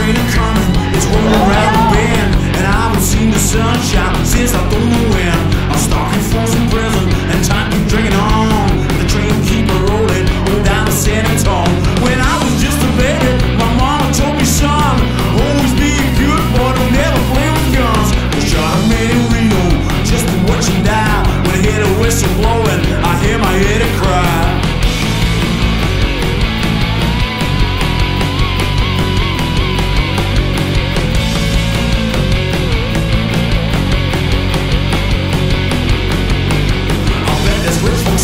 straight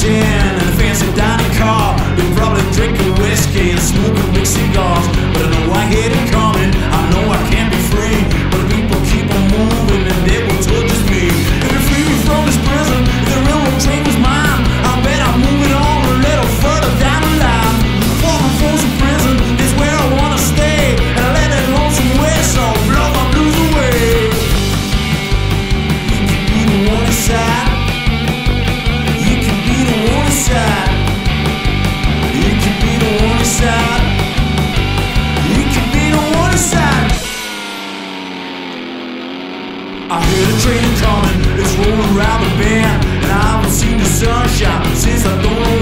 Yeah. I hear the train coming, it's rolling around the bend And I haven't seen the sunshine since I don't